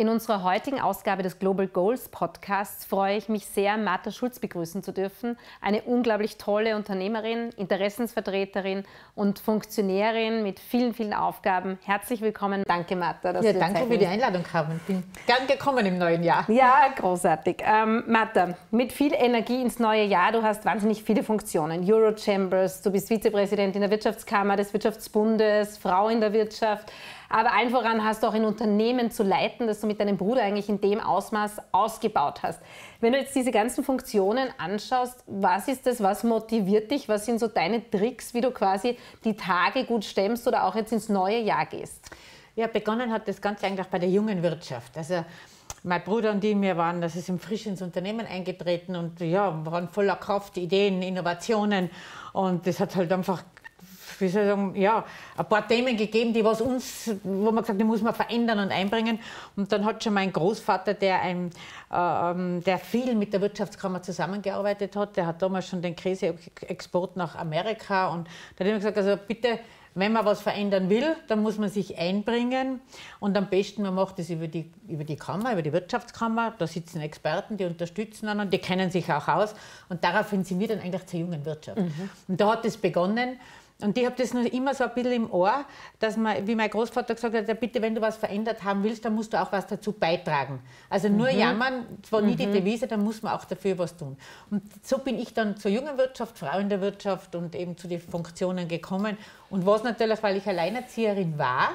In unserer heutigen Ausgabe des Global Goals Podcasts freue ich mich sehr, Martha Schulz begrüßen zu dürfen. Eine unglaublich tolle Unternehmerin, Interessensvertreterin und Funktionärin mit vielen, vielen Aufgaben. Herzlich willkommen. Danke, Martha. Dass ja, danke für die Einladung, Carmen. Bin gern gekommen im neuen Jahr. Ja, großartig. Ähm, Martha, mit viel Energie ins neue Jahr. Du hast wahnsinnig viele Funktionen. Eurochambers, du bist Vizepräsidentin der Wirtschaftskammer des Wirtschaftsbundes, Frau in der Wirtschaft. Aber allen voran hast du auch ein Unternehmen zu leiten, das du mit deinem Bruder eigentlich in dem Ausmaß ausgebaut hast. Wenn du jetzt diese ganzen Funktionen anschaust, was ist das, was motiviert dich? Was sind so deine Tricks, wie du quasi die Tage gut stemmst oder auch jetzt ins neue Jahr gehst? Ja, begonnen hat das Ganze eigentlich bei der jungen Wirtschaft. Also mein Bruder und ich, wir waren, das ist im frisch ins Unternehmen eingetreten und ja, waren voller Kraft, Ideen, Innovationen und das hat halt einfach wie soll ich sagen, ja, ein paar Themen gegeben, die was uns, wo man gesagt hat, die muss man verändern und einbringen. Und dann hat schon mein Großvater, der, ein, äh, der viel mit der Wirtschaftskammer zusammengearbeitet hat, der hat damals schon den Käseexport nach Amerika und da hat immer gesagt, also bitte, wenn man was verändern will, dann muss man sich einbringen und am besten man macht es über die, über die Kammer, über die Wirtschaftskammer. Da sitzen Experten, die unterstützen einen und die kennen sich auch aus und daraufhin sind wir dann eigentlich zur jungen Wirtschaft. Mhm. Und da hat es begonnen und ich habe das noch immer so ein bisschen im Ohr, dass man, wie mein Großvater gesagt hat, ja, bitte, wenn du was verändert haben willst, dann musst du auch was dazu beitragen. Also nur mhm. jammern, zwar nie die mhm. Devise, dann muss man auch dafür was tun. Und so bin ich dann zur jungen Wirtschaft, Frau in der Wirtschaft und eben zu den Funktionen gekommen. Und was natürlich, weil ich Alleinerzieherin war,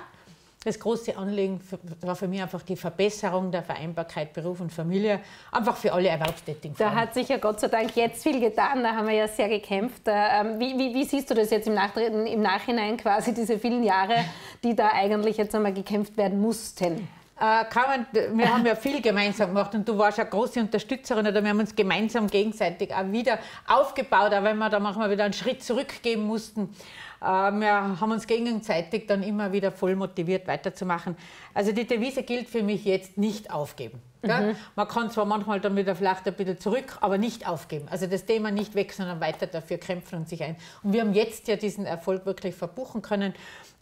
das große Anliegen war für mich einfach die Verbesserung der Vereinbarkeit Beruf und Familie, einfach für alle Erwerbstätigen. Da hat sich ja Gott sei Dank jetzt viel getan, da haben wir ja sehr gekämpft. Äh, ähm, wie, wie, wie siehst du das jetzt im, Nachtreten, im Nachhinein quasi, diese vielen Jahre, die da eigentlich jetzt einmal gekämpft werden mussten? Äh, Carmen, wir haben ja viel gemeinsam gemacht und du warst eine große Unterstützerin oder wir haben uns gemeinsam gegenseitig auch wieder aufgebaut, auch wenn wir da manchmal wieder einen Schritt zurückgeben mussten. Wir haben uns gegenseitig dann immer wieder voll motiviert weiterzumachen. Also die Devise gilt für mich jetzt nicht aufgeben. Mhm. Man kann zwar manchmal dann wieder vielleicht ein bisschen zurück, aber nicht aufgeben. Also das Thema nicht weg, sondern weiter dafür kämpfen und sich ein. Und wir haben jetzt ja diesen Erfolg wirklich verbuchen können.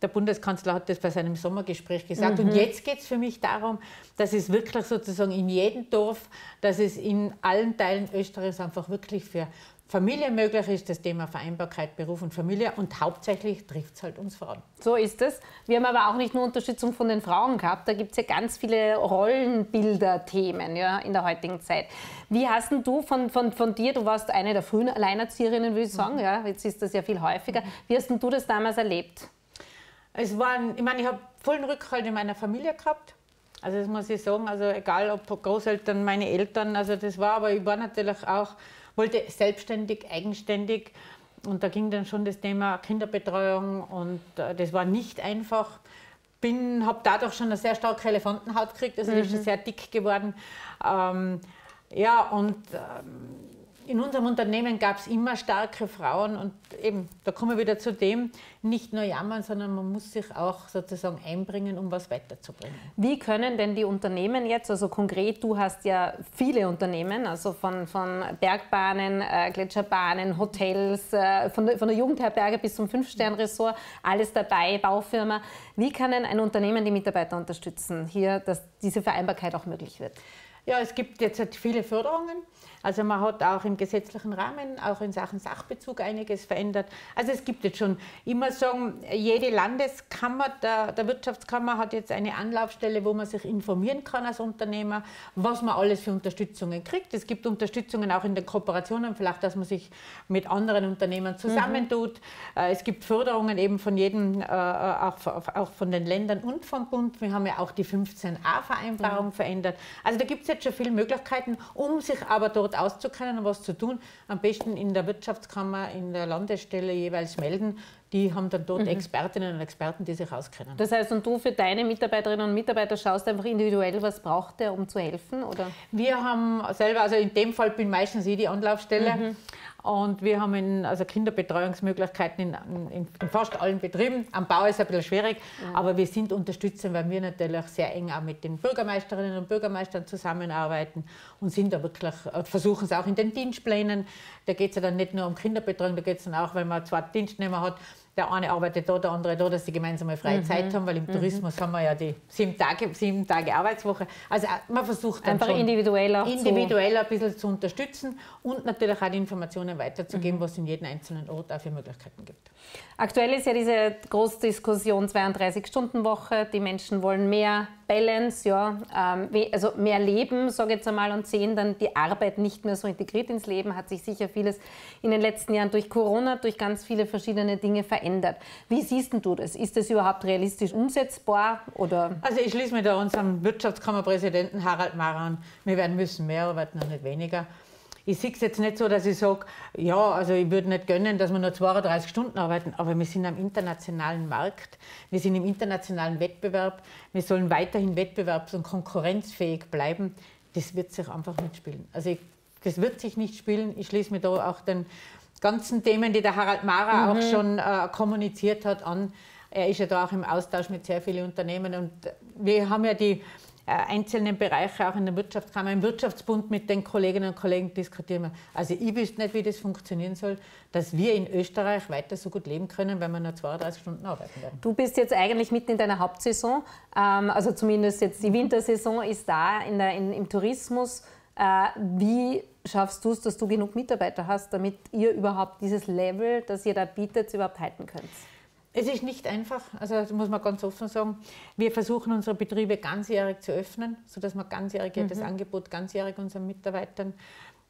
Der Bundeskanzler hat das bei seinem Sommergespräch gesagt. Mhm. Und jetzt geht es für mich darum, dass es wirklich sozusagen in jedem Dorf, dass es in allen Teilen Österreichs einfach wirklich für Familie möglich ist, das Thema Vereinbarkeit Beruf und Familie und hauptsächlich trifft es halt uns Frauen. So ist es. Wir haben aber auch nicht nur Unterstützung von den Frauen gehabt, da gibt es ja ganz viele Rollenbilder-Themen ja, in der heutigen Zeit. Wie hast du von, von, von dir, du warst eine der frühen Alleinerzieherinnen, würde ich sagen, mhm. ja, jetzt ist das ja viel häufiger. Wie hast du das damals erlebt? Es waren, ich meine, ich habe vollen Rückhalt in meiner Familie gehabt. Also das muss ich sagen, also egal ob Großeltern, meine Eltern, also das war, aber ich war natürlich auch wollte selbstständig, eigenständig. Und da ging dann schon das Thema Kinderbetreuung und äh, das war nicht einfach. Bin, habe dadurch schon eine sehr starke Elefantenhaut gekriegt, also mhm. die ist schon sehr dick geworden. Ähm, ja, und ähm, in unserem Unternehmen gab es immer starke Frauen und eben, da kommen wir wieder zu dem, nicht nur jammern, sondern man muss sich auch sozusagen einbringen, um was weiterzubringen. Wie können denn die Unternehmen jetzt, also konkret, du hast ja viele Unternehmen, also von, von Bergbahnen, äh, Gletscherbahnen, Hotels, äh, von, der, von der Jugendherberge bis zum Fünf-Stern-Ressort, alles dabei, Baufirma. Wie kann denn ein Unternehmen die Mitarbeiter unterstützen, hier, dass diese Vereinbarkeit auch möglich wird? Ja, es gibt jetzt viele Förderungen. Also man hat auch im gesetzlichen Rahmen, auch in Sachen Sachbezug einiges verändert. Also es gibt jetzt schon, immer sagen, jede Landeskammer der, der Wirtschaftskammer hat jetzt eine Anlaufstelle, wo man sich informieren kann als Unternehmer, was man alles für Unterstützungen kriegt. Es gibt Unterstützungen auch in den Kooperationen, vielleicht, dass man sich mit anderen Unternehmern zusammentut. Mhm. Äh, es gibt Förderungen eben von jedem, äh, auch, auch von den Ländern und vom Bund. Wir haben ja auch die 15a-Vereinbarung mhm. verändert. Also da gibt es jetzt schon viele Möglichkeiten, um sich aber dort dort auszukennen und was zu tun, am besten in der Wirtschaftskammer, in der Landesstelle jeweils melden. Die haben dann dort mhm. Expertinnen und Experten, die sich auskennen. Das heißt, und du für deine Mitarbeiterinnen und Mitarbeiter schaust einfach individuell, was braucht der, um zu helfen? Oder? Wir haben selber, also in dem Fall bin meistens ich die Anlaufstelle. Mhm. Und wir haben in, also Kinderbetreuungsmöglichkeiten in, in, in, fast allen Betrieben. Am Bau ist es ein bisschen schwierig, ja. aber wir sind unterstützend, weil wir natürlich sehr eng auch mit den Bürgermeisterinnen und Bürgermeistern zusammenarbeiten und sind da wirklich, äh, versuchen es auch in den Dienstplänen. Da geht es ja dann nicht nur um Kinderbetreuung, da geht es dann auch, wenn man zwei Dienstnehmer hat, der eine arbeitet da, der andere da, dass sie gemeinsame freie mhm. Zeit haben, weil im mhm. Tourismus haben wir ja die sieben Tage, sieben Tage Arbeitswoche. Also äh, man versucht dann einfach individuell auch individuell ein bisschen zu unterstützen und natürlich auch die Informationen weiterzugeben, mhm. was es in jedem einzelnen Ort auch für Möglichkeiten gibt. Aktuell ist ja diese große Diskussion 32-Stunden-Woche. Die Menschen wollen mehr Balance, ja, ähm, also mehr Leben, sage ich jetzt einmal, und sehen dann die Arbeit nicht mehr so integriert ins Leben. Hat sich sicher vieles in den letzten Jahren durch Corona, durch ganz viele verschiedene Dinge verändert. Wie siehst du das? Ist das überhaupt realistisch umsetzbar? Oder? Also ich schließe mich da unserem Wirtschaftskammerpräsidenten Harald Maran. Wir werden müssen mehr arbeiten und nicht weniger. Ich sehe es jetzt nicht so, dass ich sage, ja, also ich würde nicht gönnen, dass wir nur 32 Stunden arbeiten, aber wir sind am internationalen Markt, wir sind im internationalen Wettbewerb, wir sollen weiterhin wettbewerbs- und konkurrenzfähig bleiben. Das wird sich einfach nicht spielen. Also ich, das wird sich nicht spielen. Ich schließe mir da auch den ganzen Themen, die der Harald Mara mhm. auch schon äh, kommuniziert hat, an. Er ist ja da auch im Austausch mit sehr vielen Unternehmen und wir haben ja die einzelnen Bereiche auch in der Wirtschaftskammer, im Wirtschaftsbund mit den Kolleginnen und Kollegen diskutieren wir. Also ich wüsste nicht, wie das funktionieren soll, dass wir in Österreich weiter so gut leben können, wenn wir nur 32 Stunden arbeiten werden. Du bist jetzt eigentlich mitten in deiner Hauptsaison, ähm, also zumindest jetzt die Wintersaison ist da in der, in, im Tourismus. Äh, wie schaffst du es, dass du genug Mitarbeiter hast, damit ihr überhaupt dieses Level, das ihr da bietet, überhaupt halten könnt? Es ist nicht einfach, also das muss man ganz offen sagen. Wir versuchen unsere Betriebe ganzjährig zu öffnen, sodass wir ganzjährig mhm. das Angebot ganzjährig unseren Mitarbeitern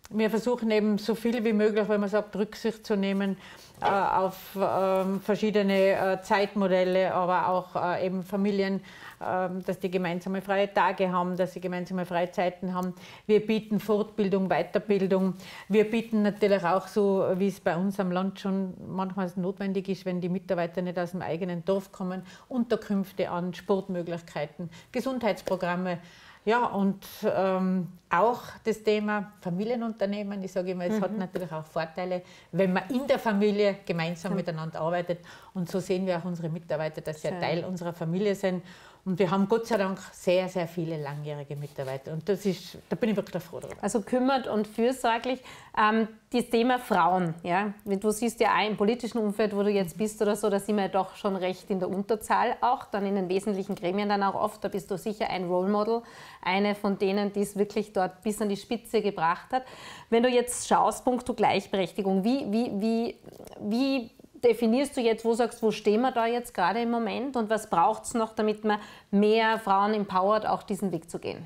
wir versuchen eben so viel wie möglich, wenn man sagt, Rücksicht zu nehmen äh, auf äh, verschiedene äh, Zeitmodelle, aber auch äh, eben Familien, dass die gemeinsame freie Tage haben, dass sie gemeinsame Freizeiten haben. Wir bieten Fortbildung, Weiterbildung. Wir bieten natürlich auch so, wie es bei uns am Land schon manchmal notwendig ist, wenn die Mitarbeiter nicht aus dem eigenen Dorf kommen, Unterkünfte an, Sportmöglichkeiten, Gesundheitsprogramme. Ja, und ähm, auch das Thema Familienunternehmen. Ich sage immer, es mhm. hat natürlich auch Vorteile, wenn man in der Familie gemeinsam mhm. miteinander arbeitet. Und so sehen wir auch unsere Mitarbeiter, dass sie ein Teil unserer Familie sind. Und wir haben Gott sei Dank sehr, sehr viele langjährige Mitarbeiter. Und das ist, da bin ich wirklich froh darüber. Also kümmert und fürsorglich. Ähm, das Thema Frauen, ja, du siehst ja auch im politischen Umfeld, wo du jetzt bist oder so, da sind wir ja doch schon recht in der Unterzahl auch, dann in den wesentlichen Gremien dann auch oft. Da bist du sicher ein Role Model, eine von denen, die es wirklich dort bis an die Spitze gebracht hat. Wenn du jetzt schaust, punkto Gleichberechtigung, wie, wie, wie, wie definierst du jetzt, wo sagst wo stehen wir da jetzt gerade im Moment und was braucht es noch, damit man mehr Frauen empowert, auch diesen Weg zu gehen?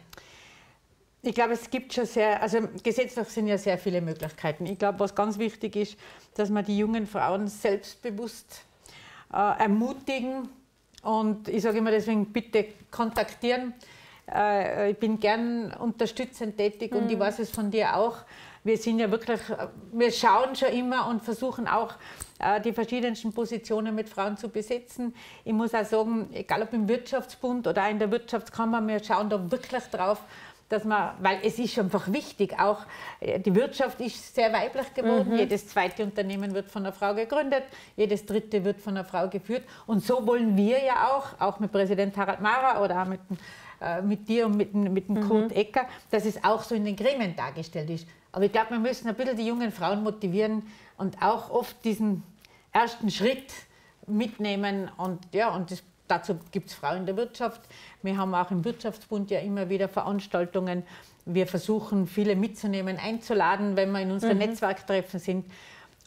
Ich glaube, es gibt schon sehr, also gesetzlich sind ja sehr viele Möglichkeiten. Ich glaube, was ganz wichtig ist, dass man die jungen Frauen selbstbewusst äh, ermutigen und ich sage immer deswegen, bitte kontaktieren. Äh, ich bin gern unterstützend tätig mhm. und ich mhm. weiß es von dir auch wir sind ja wirklich, wir schauen schon immer und versuchen auch äh, die verschiedensten Positionen mit Frauen zu besetzen. Ich muss auch sagen, egal ob im Wirtschaftsbund oder in der Wirtschaftskammer, wir schauen da wirklich drauf, dass man, weil es ist einfach wichtig, auch äh, die Wirtschaft ist sehr weiblich geworden. Mhm. Jedes zweite Unternehmen wird von einer Frau gegründet, jedes dritte wird von einer Frau geführt. Und so wollen wir ja auch, auch mit Präsident Harald Mara oder auch mit, äh, mit dir und mit, mit dem mhm. Kurt Ecker, dass es auch so in den Gremien dargestellt ist. Aber ich glaube, wir müssen ein bisschen die jungen Frauen motivieren und auch oft diesen ersten Schritt mitnehmen. Und ja, und das, dazu gibt es Frauen in der Wirtschaft. Wir haben auch im Wirtschaftsbund ja immer wieder Veranstaltungen. Wir versuchen, viele mitzunehmen, einzuladen, wenn wir in unseren mhm. Netzwerktreffen sind.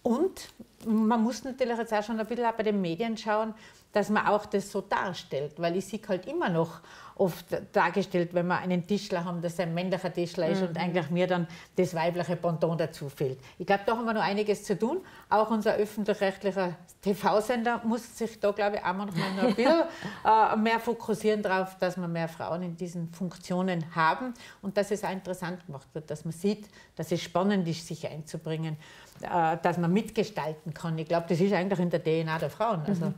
Und man muss natürlich jetzt auch schon ein bisschen auch bei den Medien schauen, dass man auch das so darstellt, weil ich sehe halt immer noch oft dargestellt, wenn wir einen Tischler haben, dass ein männlicher Tischler ist mhm. und eigentlich mir dann das weibliche Pendant dazu fehlt. Ich glaube, da haben wir noch einiges zu tun. Auch unser öffentlich-rechtlicher TV-Sender muss sich da, glaube ich, auch manchmal noch ein bisschen äh, mehr fokussieren darauf, dass wir mehr Frauen in diesen Funktionen haben und dass es auch interessant gemacht wird, dass man sieht, dass es spannend ist, sich einzubringen, äh, dass man mitgestalten kann. Ich glaube, das ist eigentlich in der DNA der Frauen. Also, mhm.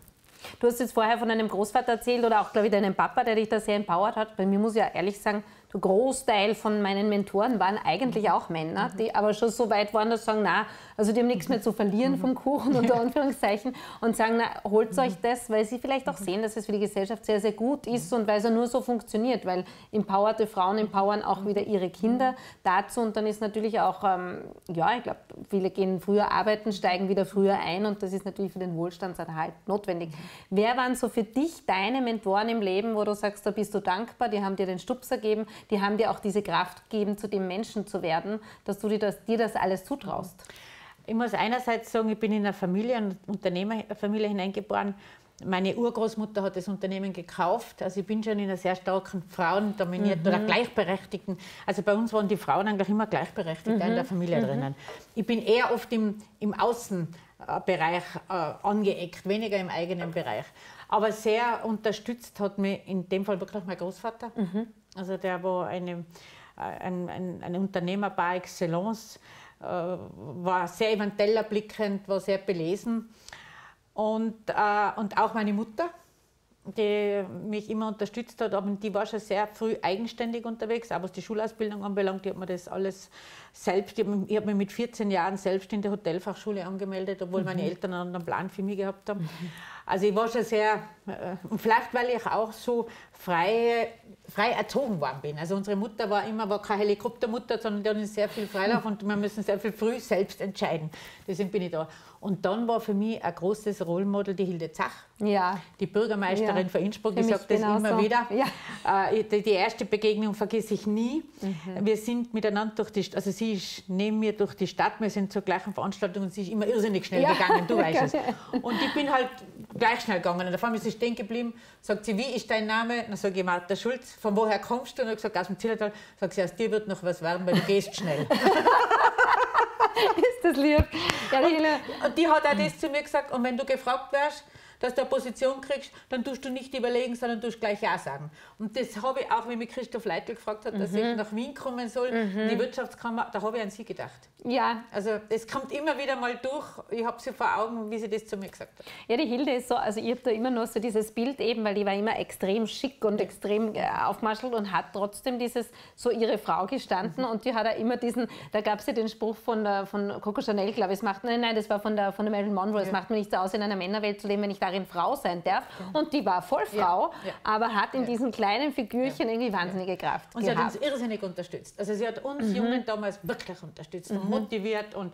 Du hast jetzt vorher von einem Großvater erzählt oder auch, glaube ich, deinem Papa, der dich da sehr empowert hat. Bei mir muss ich ja ehrlich sagen, der Großteil von meinen Mentoren waren eigentlich auch Männer, die aber schon so weit waren, dass sie sagen, na, also die haben nichts mehr zu verlieren vom Kuchen, unter Anführungszeichen, und sagen, na, holt euch das, weil sie vielleicht auch sehen, dass es für die Gesellschaft sehr, sehr gut ist und weil es ja nur so funktioniert, weil empowerte Frauen empowern auch wieder ihre Kinder dazu und dann ist natürlich auch, ähm, ja, ich glaube, viele gehen früher arbeiten, steigen wieder früher ein und das ist natürlich für den Wohlstandserhalt notwendig. Wer waren so für dich deine Mentoren im Leben, wo du sagst, da bist du dankbar, die haben dir den Stupser gegeben, die haben dir auch diese Kraft gegeben, zu dem Menschen zu werden, dass du dir das, dir das alles zutraust? Ich muss einerseits sagen, ich bin in eine Familie, eine Unternehmerfamilie hineingeboren. Meine Urgroßmutter hat das Unternehmen gekauft. Also ich bin schon in einer sehr starken Frauendominierten mhm. oder gleichberechtigten. Also bei uns waren die Frauen eigentlich immer gleichberechtigt mhm. in der Familie mhm. drinnen. Ich bin eher oft im, im Außenbereich äh, angeeckt, weniger im eigenen Bereich. Aber sehr unterstützt hat mich in dem Fall wirklich mein Großvater. Mhm. Also der war eine, ein, ein, ein Unternehmer par excellence, äh, war sehr Teller blickend, war sehr belesen. Und, äh, und auch meine Mutter, die mich immer unterstützt hat, aber die war schon sehr früh eigenständig unterwegs, auch was die Schulausbildung anbelangt. Die hat mir das alles selbst, ich habe mich mit 14 Jahren selbst in der Hotelfachschule angemeldet, obwohl mhm. meine Eltern einen anderen Plan für mich gehabt haben. Mhm. Also ich war schon sehr, äh, und vielleicht weil ich auch so frei, frei erzogen worden bin. Also unsere Mutter war immer, war keine Helikoptermutter, sondern die hat uns sehr viel Freilauf und wir müssen sehr viel früh selbst entscheiden. Deswegen bin ich da. Und dann war für mich ein großes Rollmodel die Hilde Zach, ja. die Bürgermeisterin ja. von Innsbruck. Ich sage das immer so. wieder. Ja. Äh, die, die, erste Begegnung vergesse ich nie. Mhm. Wir sind miteinander durch die, also sie ist neben mir durch die Stadt, wir sind zur gleichen Veranstaltung und sie ist immer irrsinnig schnell gegangen, du weißt es. Und ich bin halt gleich schnell gegangen. Und auf einmal ist sie stehen geblieben, sagt sie, wie ist dein Name? Dann sage ich, Martha Schulz, von woher kommst du? Und ich gesagt, aus dem Zillertal. Sagt sie, aus dir wird noch was werden, weil du gehst schnell. ist das lieb. Ja, die und, und die hat auch das zu mir gesagt, und wenn du gefragt wärst, dass du eine Position kriegst, dann tust du nicht überlegen, sondern tust gleich Ja sagen. Und das habe ich auch, wie mich Christoph Leitl gefragt hat, dass mhm. ich nach Wien kommen soll, mhm. die Wirtschaftskammer, da habe ich an sie gedacht. Ja. Also es kommt immer wieder mal durch, ich habe sie vor Augen, wie sie das zu mir gesagt hat. Ja, die Hilde ist so, also ich habe da immer noch so dieses Bild eben, weil die war immer extrem schick und ja. extrem äh, aufmarschelt und hat trotzdem dieses, so ihre Frau gestanden mhm. und die hat auch immer diesen, da gab es ja den Spruch von, der, von Coco Chanel, glaube ich, es macht, nein, nein, das war von der, von der Marilyn Monroe, ja. es macht mir nichts aus, in einer Männerwelt zu leben, wenn ich da darin Frau sein darf. Und die war voll Frau, ja, aber hat in diesen kleinen Figürchen irgendwie wahnsinnige Kraft Und sie hat uns irrsinnig unterstützt. Also sie hat uns mhm. Jungen damals wirklich unterstützt und mhm. motiviert und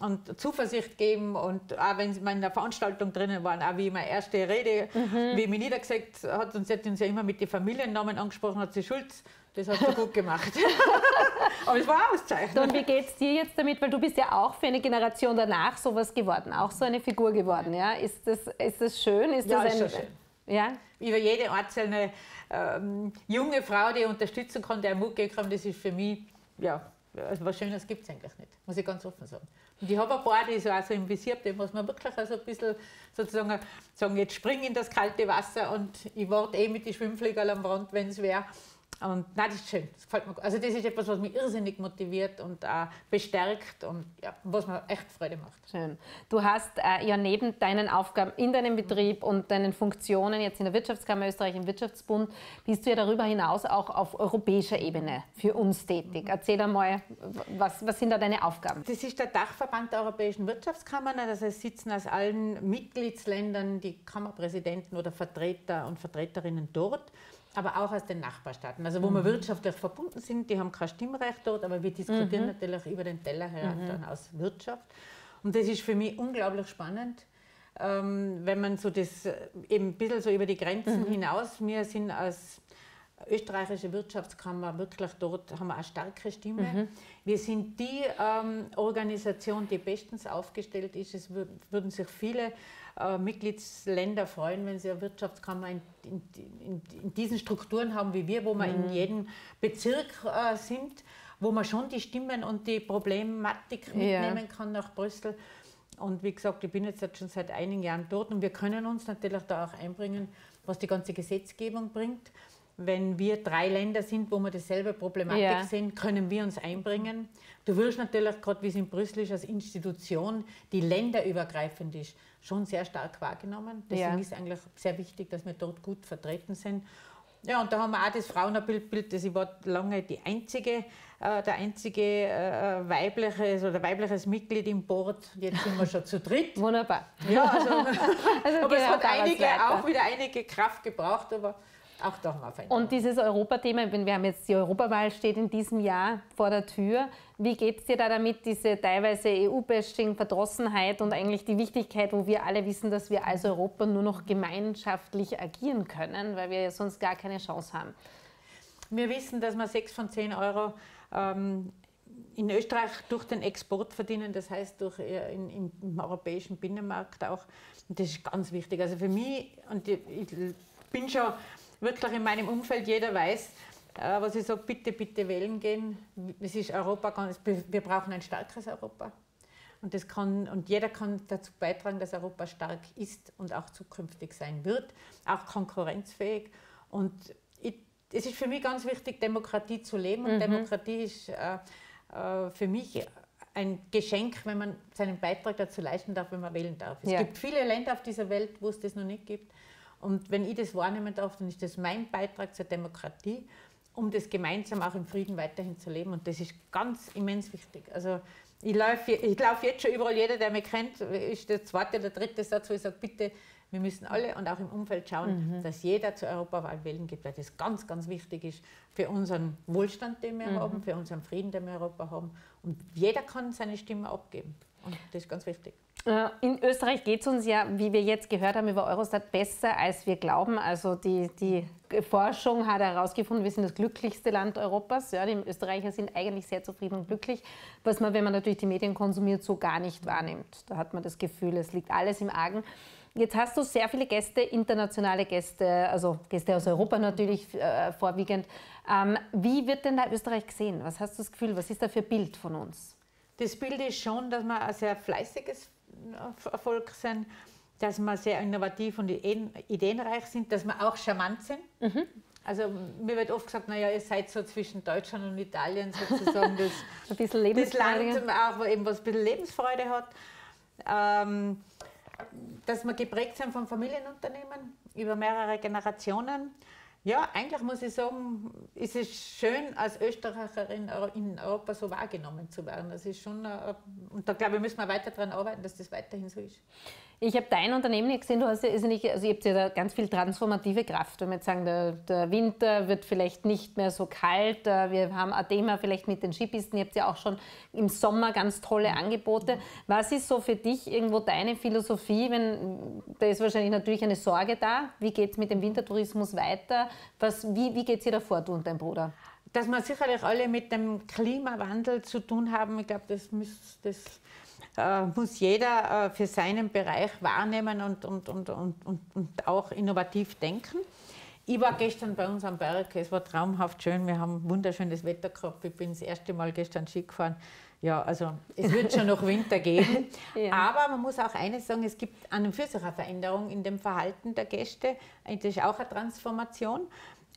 und Zuversicht geben und auch wenn sie in der Veranstaltung drinnen waren, auch wie meine erste Rede, mhm. wie ich mich niedergesagt hat und sie hat uns ja immer mit den Familiennamen angesprochen, hat sie Schulz, das hast du gut gemacht. Aber es war auszeichnend. Und wie geht es dir jetzt damit? Weil du bist ja auch für eine Generation danach sowas geworden, auch so eine Figur geworden. Ja? Ist, das, ist das schön? Ist ja, das ein, ist schon schön. Ja? Über jede einzelne ähm, junge Frau, die Unterstützung kann, der Mut geben kann, das ist für mich, ja, also was Schönes gibt es eigentlich nicht, muss ich ganz offen sagen. Und ich habe ein paar, die so also im Visier, dem muss man wirklich also ein bisschen sozusagen sagen, jetzt spring in das kalte Wasser und ich warte eh mit den Schwimmfliegern am Rand, wenn es wäre. Und nein, das ist schön. Das gefällt mir. Also das ist etwas, was mich irrsinnig motiviert und auch bestärkt und ja, was mir echt Freude macht. Schön. Du hast äh, ja neben deinen Aufgaben in deinem Betrieb und deinen Funktionen jetzt in der Wirtschaftskammer Österreich im Wirtschaftsbund, bist du ja darüber hinaus auch auf europäischer Ebene für uns tätig. Erzähl einmal, was, was sind da deine Aufgaben? Das ist der Dachverband der europäischen Wirtschaftskammern. Also es sitzen aus allen Mitgliedsländern die Kammerpräsidenten oder Vertreter und Vertreterinnen dort aber auch aus den Nachbarstaaten, also wo mhm. wir wirtschaftlich verbunden sind, die haben kein Stimmrecht dort, aber wir diskutieren mhm. natürlich über den Tellerrand mhm. dann aus Wirtschaft. Und das ist für mich unglaublich spannend, ähm, wenn man so das äh, eben ein bisschen so über die Grenzen mhm. hinaus, wir sind als österreichische Wirtschaftskammer wirklich dort, haben wir eine starke Stimme. Mhm. Wir sind die ähm, Organisation, die bestens aufgestellt ist. Es würden sich viele äh, Mitgliedsländer freuen, wenn sie eine Wirtschaftskammer in, in, in, in, diesen Strukturen haben wie wir, wo wir mhm. in jedem Bezirk äh, sind, wo man schon die Stimmen und die Problematik mitnehmen ja. kann nach Brüssel. Und wie gesagt, ich bin jetzt schon seit einigen Jahren dort und wir können uns natürlich da auch einbringen, was die ganze Gesetzgebung bringt. Wenn wir drei Länder sind, wo wir dieselbe Problematik ja. sehen, können wir uns einbringen. Du wirst natürlich, gerade wie es in Brüssel ist, als Institution, die länderübergreifend ist, schon sehr stark wahrgenommen. Deswegen ja. ist eigentlich sehr wichtig, dass wir dort gut vertreten sind. Ja, und da haben wir auch das Frauenbild, das ich war lange die einzige, äh, der einzige äh, weibliches oder weibliches Mitglied im Board. Jetzt sind wir schon zu dritt. Wunderbar. Ja, also, also aber es hat einige, auch wieder einige Kraft gebraucht, aber auch da haben wir Veränderungen. Und dieses Europathema, wir haben jetzt die Europawahl steht in diesem Jahr vor der Tür. Wie geht es dir da damit, diese teilweise EU-Bashing, Verdrossenheit und eigentlich die Wichtigkeit, wo wir alle wissen, dass wir als Europa nur noch gemeinschaftlich agieren können, weil wir ja sonst gar keine Chance haben? Wir wissen, dass wir sechs von zehn Euro ähm, in Österreich durch den Export verdienen, das heißt durch, äh, in, in, im europäischen Binnenmarkt auch. Und das ist ganz wichtig. Also für mich, und ich, ich bin schon wirklich in meinem Umfeld, jeder weiß, äh, was ich sage, bitte, bitte wählen gehen. Es ist Europa wir brauchen ein starkes Europa. Und, das kann, und jeder kann dazu beitragen, dass Europa stark ist und auch zukünftig sein wird, auch konkurrenzfähig. Und ich, es ist für mich ganz wichtig, Demokratie zu leben. Und mhm. Demokratie ist äh, äh, für mich ein Geschenk, wenn man seinen Beitrag dazu leisten darf, wenn man wählen darf. Es ja. gibt viele Länder auf dieser Welt, wo es das noch nicht gibt. Und wenn ich das wahrnehmen darf, dann ist das mein Beitrag zur Demokratie, um das gemeinsam auch im Frieden weiterhin zu leben. Und das ist ganz immens wichtig. Also ich laufe ich lauf jetzt schon überall, jeder, der mich kennt, ist der zweite oder dritte Satz, wo ich sage, bitte, wir müssen alle und auch im Umfeld schauen, mhm. dass jeder zur Europawahl wählen geht, weil das ganz, ganz wichtig ist für unseren Wohlstand, den wir mhm. haben, für unseren Frieden, den wir in Europa haben. Und jeder kann seine Stimme abgeben. Und das ist ganz wichtig. Äh, in Österreich geht es uns ja, wie wir jetzt gehört haben, über Eurostat besser, als wir glauben. Also die, die Forschung hat herausgefunden, wir sind das glücklichste Land Europas. Ja, die Österreicher sind eigentlich sehr zufrieden und glücklich, was man, wenn man natürlich die Medien konsumiert, so gar nicht wahrnimmt. Da hat man das Gefühl, es liegt alles im Argen. Jetzt hast du sehr viele Gäste, internationale Gäste, also Gäste aus Europa natürlich äh, vorwiegend. Ähm, wie wird denn da Österreich gesehen? Was hast du das Gefühl? Was ist da für ein Bild von uns? Das Bild ist schon, dass wir ein sehr fleißiges Volk sind, dass wir sehr innovativ und ideenreich sind, dass wir auch charmant sind. Mhm. Also mir wird oft gesagt, naja, ihr seid so zwischen Deutschland und Italien sozusagen das, ein bisschen das Land, auch, wo eben was ein bisschen Lebensfreude hat. Ähm, dass wir geprägt sind von Familienunternehmen über mehrere Generationen. Ja, eigentlich muss ich sagen, ist es schön, als Österreicherin in Europa so wahrgenommen zu werden. Das ist schon, und da glaube ich, müssen wir weiter daran arbeiten, dass das weiterhin so ist. Ich habe dein Unternehmen gesehen, du hast ja, also nicht, also ihr habt ja da ganz viel transformative Kraft. Wenn wir jetzt sagen, der, der, Winter wird vielleicht nicht mehr so kalt, äh, wir haben ein Thema vielleicht mit den Skipisten, ihr habt ja auch schon im Sommer ganz tolle Angebote. Was ist so für dich irgendwo deine Philosophie, wenn, da ist wahrscheinlich natürlich eine Sorge da, wie geht es mit dem Wintertourismus weiter? Was, wie wie geht es dir davor, du und dein Bruder? Dass wir sicherlich alle mit dem Klimawandel zu tun haben, ich glaube, das, das äh, muss jeder äh, für seinen Bereich wahrnehmen und, und, und, und, und auch innovativ denken. Ich war gestern bei uns am Berg, es war traumhaft schön, wir haben wunderschönes Wetter gehabt. Ich bin das erste Mal gestern Ski gefahren. Ja, also es wird schon noch Winter geben. ja. Aber man muss auch eines sagen, es gibt an und für sich eine Veränderung in dem Verhalten der Gäste. Das ist auch eine Transformation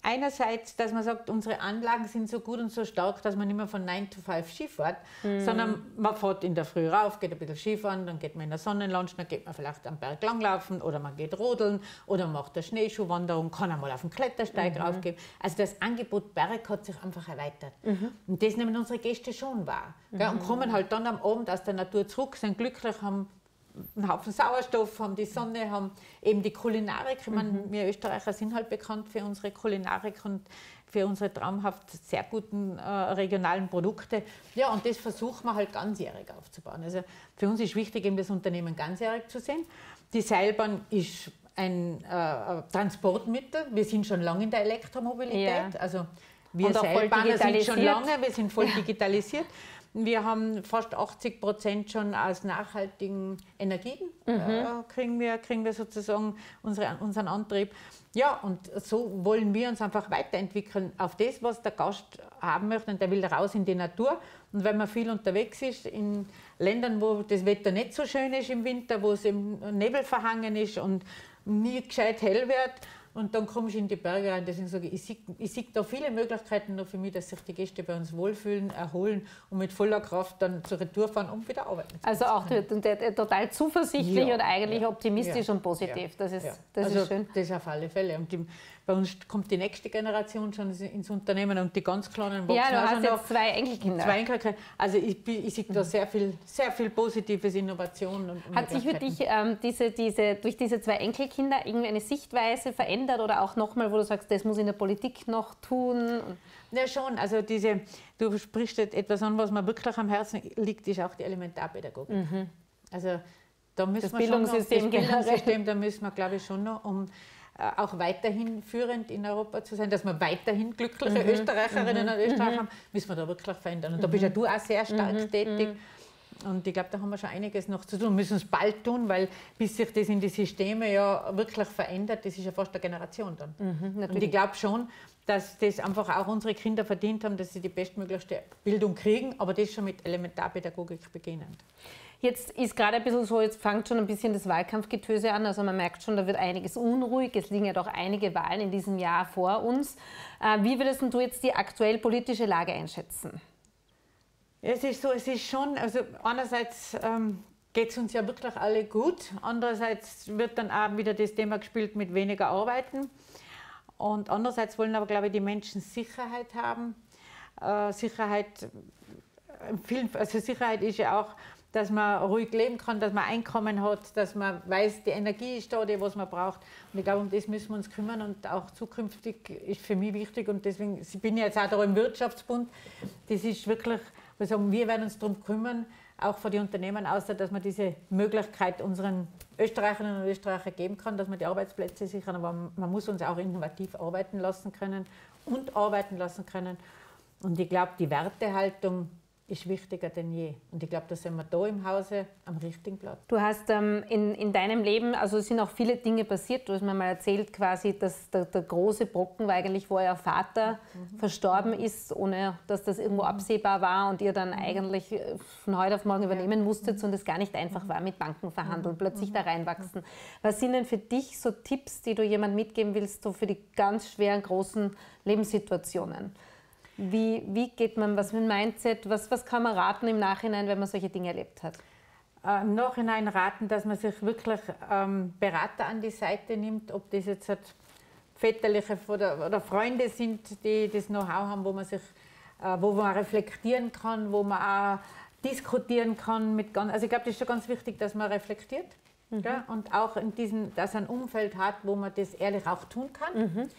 einerseits, dass man sagt, unsere Anlagen sind so gut und so stark, dass man nicht mehr von 9 to 5 Skifahrt, mhm. sondern man fährt in der Früh rauf, geht ein bisschen Skifahren, dann geht man in der Sonnenlounge, dann geht man vielleicht am Berg langlaufen oder man geht rodeln oder macht eine Schneeschuhwanderung, kann einmal auf den Klettersteig mhm. raufgehen. Also das Angebot Berg hat sich einfach erweitert. Mhm. Und das nehmen unsere Gäste schon wahr. Mhm. und kommen halt dann am Abend aus der Natur zurück, sind glücklich, haben einen Haufen Sauerstoff, haben die Sonne, haben eben die Kulinarik. Ich meine, mhm. wir Österreicher sind halt bekannt für unsere Kulinarik und für unsere traumhaft sehr guten äh, regionalen Produkte. Ja, und das versuchen wir halt ganzjährig aufzubauen. Also für uns ist wichtig, eben das Unternehmen ganzjährig zu sehen. Die Seilbahn ist ein äh, Transportmittel. Wir sind schon lange in der Elektromobilität. Ja. Also wir Seilbahner sind schon lange, wir sind voll digitalisiert. Wir haben fast 80 Prozent schon aus nachhaltigen Energien, mhm. äh, kriegen, wir, kriegen wir sozusagen unsere, unseren Antrieb. Ja, und so wollen wir uns einfach weiterentwickeln auf das, was der Gast haben möchte. Und der will raus in die Natur. Und wenn man viel unterwegs ist, in Ländern, wo das Wetter nicht so schön ist im Winter, wo es im Nebel verhangen ist und nie gescheit hell wird, Und dann kommst du in die Berge rein. Deswegen sage ich, ich sehe, ich sehe da viele Möglichkeiten noch für mich, dass sich die Gäste bei uns wohlfühlen, erholen und mit voller Kraft dann zur Retour fahren und wieder arbeiten. Also auch total zuversichtlich ja, und eigentlich ja, optimistisch ja, und positiv. Das ist, das also ist schön. Das auf alle Fälle. Und die, bei uns kommt die nächste Generation schon ins Unternehmen und die ganz Kleinen wachsen Ja, du hast jetzt zwei Enkelkinder. Zwei Enkelkinder. Also ich, ich sehe da sehr viel, sehr viel Positives, Innovation. Und, Hat sich für dich ähm, diese, diese, durch diese zwei Enkelkinder irgendwie eine Sichtweise verändert oder auch nochmal, wo du sagst, das muss ich in der Politik noch tun? Ja, schon. Also diese, du sprichst etwas an, was mir wirklich am Herzen liegt, ist auch die Elementarpädagogik. Mhm. Also da müssen das wir Bildungssystem, schon noch, das Bildungssystem, da müssen wir, glaube ich, schon noch um äh, auch weiterhin führend in Europa zu sein, dass wir weiterhin glückliche mhm. Österreicherinnen mhm. und Österreicher mhm. haben, müssen wir da wirklich verändern. Und da bist ja du auch sehr stark mhm. tätig. Und ich glaube, da haben wir schon einiges noch zu tun. Wir müssen es bald tun, weil bis sich das in die Systeme ja wirklich verändert, das ist ja fast eine Generation dann. Mhm, und ich glaube schon, dass das einfach auch unsere Kinder verdient haben, dass sie die bestmöglichste Bildung kriegen, aber das schon mit Elementarpädagogik beginnend. Jetzt ist gerade ein bisschen so, jetzt fängt schon ein bisschen das Wahlkampfgetöse an. Also man merkt schon, da wird einiges unruhig. Es liegen ja doch einige Wahlen in diesem Jahr vor uns. Äh, wie würdest du jetzt die aktuell politische Lage einschätzen? Es ist so, es ist schon, also einerseits ähm, geht es uns ja wirklich alle gut. Andererseits wird dann auch wieder das Thema gespielt mit weniger Arbeiten. Und andererseits wollen aber, glaube ich, die Menschen Sicherheit haben. Äh, Sicherheit, äh, also Sicherheit ist ja auch dass man ruhig leben kann, dass man Einkommen hat, dass man weiß, die Energie ist da, die was man braucht. Und ich glaube, um das müssen wir uns kümmern und auch zukünftig ist für mich wichtig und deswegen ich bin jetzt auch da im Wirtschaftsbund. Das ist wirklich, wir sagen, wir werden uns darum kümmern, auch für die Unternehmen, außer dass man diese Möglichkeit unseren Österreicherinnen und Österreichern geben kann, dass man die Arbeitsplätze sichern, aber man muss uns auch innovativ arbeiten lassen können und arbeiten lassen können. Und ich glaube, die Wertehaltung ist wichtiger denn je. Und ich glaube, da sind wir da im Hause am richtigen Platz. Du hast ähm, in, in deinem Leben, also es sind auch viele Dinge passiert. Du hast mir mal erzählt, quasi, dass der, der große Brocken war eigentlich, wo euer Vater mhm. verstorben ist, ohne dass das irgendwo mhm. absehbar war und ihr dann mhm. eigentlich äh, von heute auf morgen übernehmen musstet und es gar nicht einfach war mit Banken verhandeln, mhm. plötzlich da reinwachsen. Was sind denn für dich so Tipps, die du jemandem mitgeben willst, so für die ganz schweren, großen Lebenssituationen? Wie, wie geht man, was ein Mindset, was, was kann man raten im Nachhinein, wenn man solche Dinge erlebt hat? Äh, Im Nachhinein raten, dass man sich wirklich ähm, Berater an die Seite nimmt, ob das jetzt halt väterliche oder, oder, Freunde sind, die das Know-how haben, wo man sich, äh, wo man reflektieren kann, wo man auch diskutieren kann mit ganz, also ich glaube, das ist schon ganz wichtig, dass man reflektiert mhm. und auch in diesem, dass ein Umfeld hat, wo man das ehrlich auch tun kann. Mhm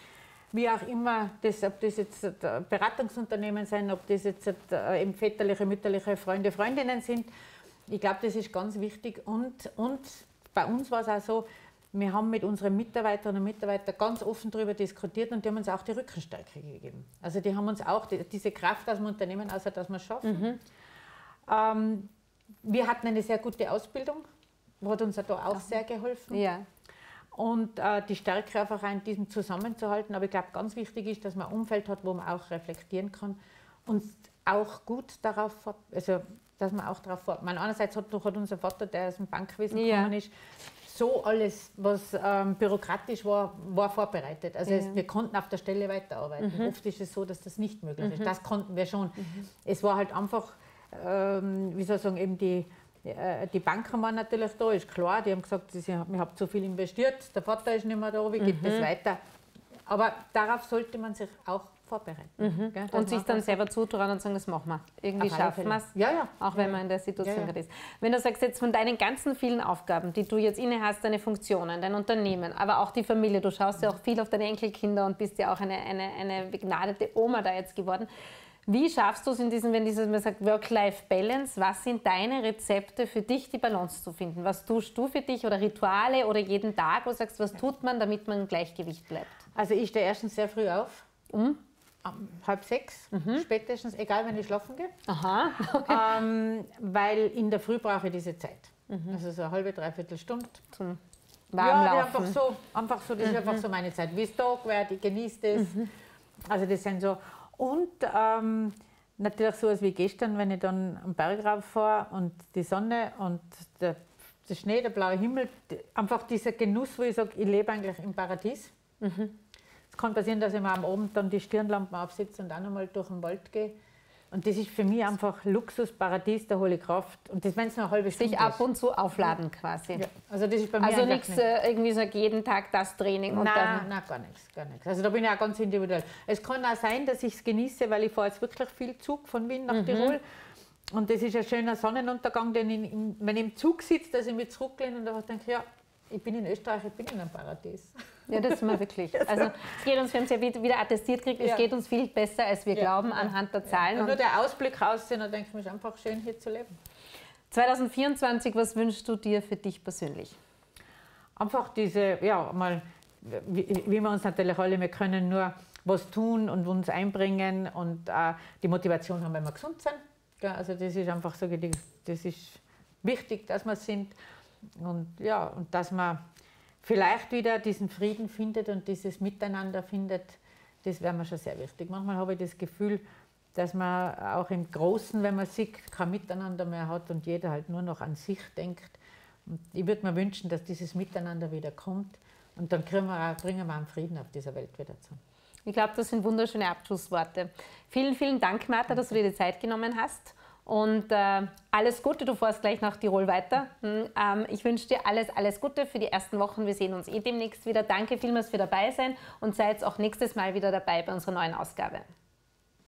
wie auch immer, das, ob das jetzt Beratungsunternehmen sind, ob das jetzt äh, eben väterliche, mütterliche Freunde, Freundinnen sind. Ich glaube, das ist ganz wichtig. Und, und bei uns war es auch so, wir haben mit unseren Mitarbeiterinnen und Mitarbeitern ganz offen darüber diskutiert und die haben uns auch die Rückenstärke gegeben. Also die haben uns auch die, diese Kraft aus dem Unternehmen, also dass wir es schaffen. Mhm. Ähm, wir hatten eine sehr gute Ausbildung, hat uns da auch sehr geholfen. Ja und äh, die Stärke einfach in diesem zusammenzuhalten. Aber ich glaube, ganz wichtig ist, dass man ein Umfeld hat, wo man auch reflektieren kann und auch gut darauf, also dass man auch darauf fort. einerseits hat, hat unser Vater, der aus dem Bankwesen ja. gekommen ist, so alles, was ähm, bürokratisch war, war vorbereitet. Also ja. es, wir konnten auf der Stelle weiterarbeiten. Mhm. Oft ist es so, dass das nicht möglich mhm. ist. Das konnten wir schon. Mhm. Es war halt einfach, ähm, wie soll ich sagen, eben die die Banken waren natürlich da, ist klar. Die haben gesagt, ihr habt zu viel investiert, der Vater ist nicht mehr da, wie geht mhm. das weiter? Aber darauf sollte man sich auch vorbereiten. Mhm. und sich dann selber zutrauen und sagen, das machen wir. Irgendwie schaffen wir es. Ja, ja. Auch wenn man in der Situation ja. ist. Wenn du sagst, jetzt von deinen ganzen vielen Aufgaben, die du jetzt inne hast, deine Funktionen, dein Unternehmen, aber auch die Familie, du schaust ja auch viel auf deine Enkelkinder und bist ja auch eine, eine, eine begnadete Oma da jetzt geworden. Wie schaffst du es in diesem, wenn dieses, man sagt Work-Life-Balance, was sind deine Rezepte für dich, die Balance zu finden? Was tust du für dich oder Rituale oder jeden Tag, wo du sagst, was tut man, damit man im Gleichgewicht bleibt? Also ich stehe erstens sehr früh auf. Um? Um, halb sechs, mhm. spätestens, egal wenn ich schlafen gehe. Aha. Okay. Ähm, weil in der Früh brauche ich diese Zeit. Mhm. Also so eine halbe, dreiviertel Stunde. Zum Warmlaufen. Ja, einfach so, einfach so, das mhm. ist einfach so meine Zeit. Wie es Tag wird, ich genieße das. Mhm. Also das sind so, und ähm, natürlich so als wie gestern, wenn ich dann am Berg rauf fahre und die Sonne und der, der, Schnee, der blaue Himmel, einfach dieser Genuss, wo ich sage, ich lebe eigentlich im Paradies. Mhm. Es kann passieren, dass ich mir am Abend dann die Stirnlampen aufsetze und auch nochmal durch den Wald gehe. Und das ist für mich einfach Luxus, Paradies, der hohe Kraft. Und das, wenn es nur eine halbe Stunde Sich ab und zu aufladen quasi. Ja. Also das ist bei mir Also nichts nicht. äh, irgendwie so jeden Tag das Training und Nein, dann. nein, gar nichts, gar nichts. Also da bin ich auch ganz individuell. Es kann auch sein, dass ich es genieße, weil ich fahre jetzt wirklich viel Zug von Wien Mhm. nach Tirol. Und das ist ein schöner Sonnenuntergang, den ich, wenn ich im Zug sitze, dass ich mich zurücklehne und einfach denke, ja, ich bin in Österreich, ich bin in einem Paradies. Ja, das sind wir wirklich. Also es geht uns, wir haben es ja wieder attestiert gekriegt, es Ja. geht uns viel besser, als wir Ja, glauben ja. anhand der Zahlen. Und nur der Ausblick raussehen, da denke ich es ist einfach schön, hier zu leben. 2024, was wünschst du dir für dich persönlich? Einfach diese, ja, mal, wie, wie wir uns natürlich alle, wir können nur was tun und uns einbringen und auch die Motivation haben, wenn wir gesund sind. Gell, Also das ist einfach so, das ist wichtig, dass wir es sind und ja, und dass man vielleicht wieder diesen Frieden findet und dieses Miteinander findet, das wäre mir schon sehr wichtig. Manchmal habe ich das Gefühl, dass man auch im Großen, wenn man sieht, kein Miteinander mehr hat und jeder halt nur noch an sich denkt. Und ich würde mir wünschen, dass dieses Miteinander wieder kommt und dann kriegen wir bringen wir einen Frieden auf dieser Welt wieder zu. Ich glaube, das sind wunderschöne Abschlussworte. Vielen, vielen Dank, Martha, dass du dir die Zeit genommen hast. Und äh, alles Gute, du fährst gleich nach Tirol weiter. Hm, Ähm, ich wünsche dir alles, alles Gute für die ersten Wochen. Wir sehen uns eh demnächst wieder. Danke vielmals für dabei sein und seid auch nächstes Mal wieder dabei bei unserer neuen Ausgabe.